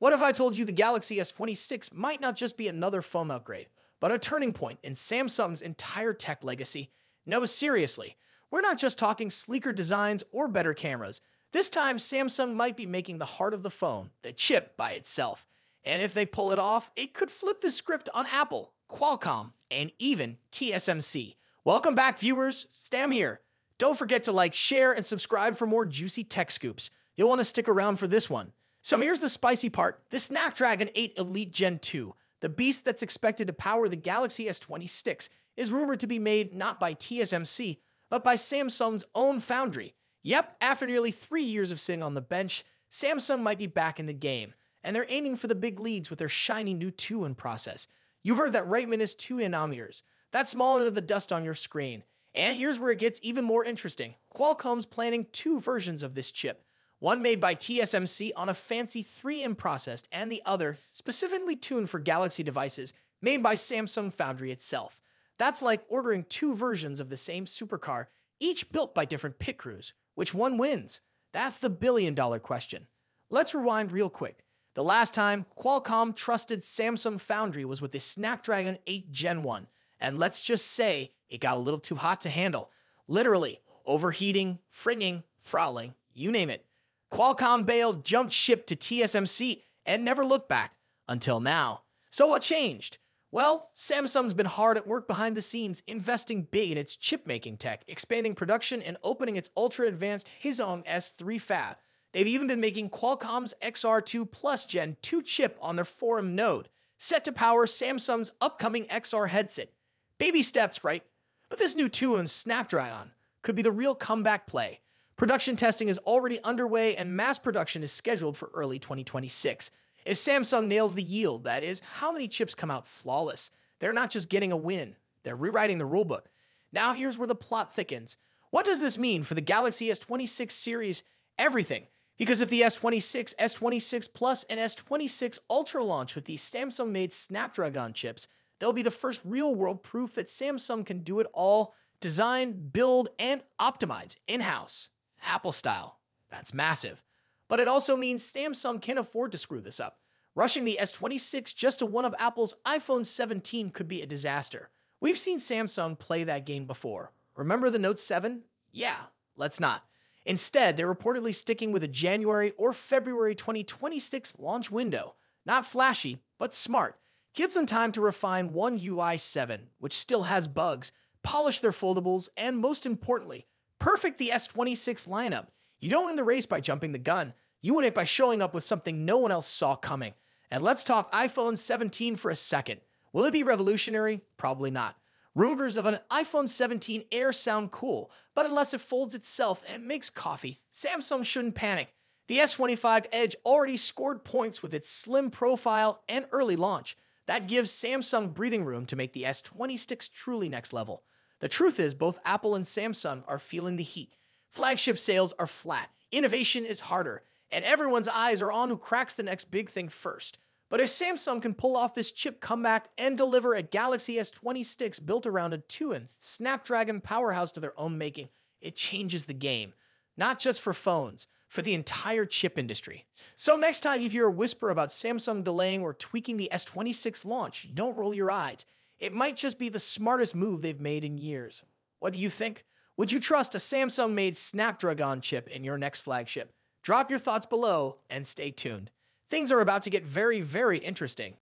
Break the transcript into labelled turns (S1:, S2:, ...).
S1: What if I told you the Galaxy S26 might not just be another phone upgrade, but a turning point in Samsung's entire tech legacy? No, seriously, we're not just talking sleeker designs or better cameras. This time, Samsung might be making the heart of the phone, the chip by itself. And if they pull it off, it could flip the script on Apple, Qualcomm, and even TSMC. Welcome back, viewers. Stam here. Don't forget to like, share, and subscribe for more juicy tech scoops. You'll want to stick around for this one. So here's the spicy part. The Snapdragon 8 Elite Gen 2, the beast that's expected to power the Galaxy S26, is rumored to be made not by TSMC, but by Samsung's own foundry. Yep, after nearly three years of sitting on the bench, Samsung might be back in the game, and they're aiming for the big leagues with their shiny new 2nm process. You've heard that right minus 2 nanometers. That's smaller than the dust on your screen. And here's where it gets even more interesting. Qualcomm's planning two versions of this chip, one made by TSMC on a fancy 3M process, and the other, specifically tuned for Galaxy devices, made by Samsung Foundry itself. That's like ordering two versions of the same supercar, each built by different pit crews. Which one wins? That's the billion dollar question. Let's rewind real quick. The last time Qualcomm trusted Samsung Foundry was with the Snapdragon 8 Gen 1, and let's just say it got a little too hot to handle. Literally, overheating, frigging, throttling, you name it. Qualcomm bailed, jumped ship to TSMC, and never looked back until now. So what changed? Well, Samsung's been hard at work behind the scenes, investing big in its chip making tech, expanding production, and opening its ultra advanced Hwaseong S3 fab. They've even been making Qualcomm's XR2 Plus Gen 2 chip on their Forum node, set to power Samsung's upcoming XR headset. Baby steps, right? But this new 2nm Snapdragon could be the real comeback play. Production testing is already underway and mass production is scheduled for early 2026. If Samsung nails the yield, that is, how many chips come out flawless? They're not just getting a win, they're rewriting the rulebook. Now here's where the plot thickens. What does this mean for the Galaxy S26 series? Everything. Because if the S26, S26 Plus, and S26 Ultra launch with these Samsung made Snapdragon chips, they'll be the first real world proof that Samsung can do it all design, build, and optimize in house. Apple style. That's massive. But it also means Samsung can't afford to screw this up. Rushing the S26 just to one of Apple's iPhone 17 could be a disaster. We've seen Samsung play that game before. Remember the Note 7? Yeah, let's not. Instead, they're reportedly sticking with a January or February 2026 launch window. Not flashy, but smart. Gives them time to refine One UI 7, which still has bugs, polish their foldables, and most importantly, perfect the S26 lineup. You don't win the race by jumping the gun, you win it by showing up with something no one else saw coming. And let's talk iPhone 17 for a second. Will it be revolutionary? Probably not. Rumors of an iPhone 17 Air sound cool, but unless it folds itself and makes coffee, Samsung shouldn't panic. The S25 Edge already scored points with its slim profile and early launch. That gives Samsung breathing room to make the S26 truly next level. The truth is, both Apple and Samsung are feeling the heat. Flagship sales are flat, innovation is harder, and everyone's eyes are on who cracks the next big thing first. But if Samsung can pull off this chip comeback and deliver a Galaxy S26 built around a 2nm Snapdragon powerhouse to their own making, it changes the game. Not just for phones, for the entire chip industry. So next time you hear a whisper about Samsung delaying or tweaking the S26 launch, don't roll your eyes. It might just be the smartest move they've made in years. What do you think? Would you trust a Samsung made Snapdragon chip in your next flagship? Drop your thoughts below and stay tuned. Things are about to get very, very interesting.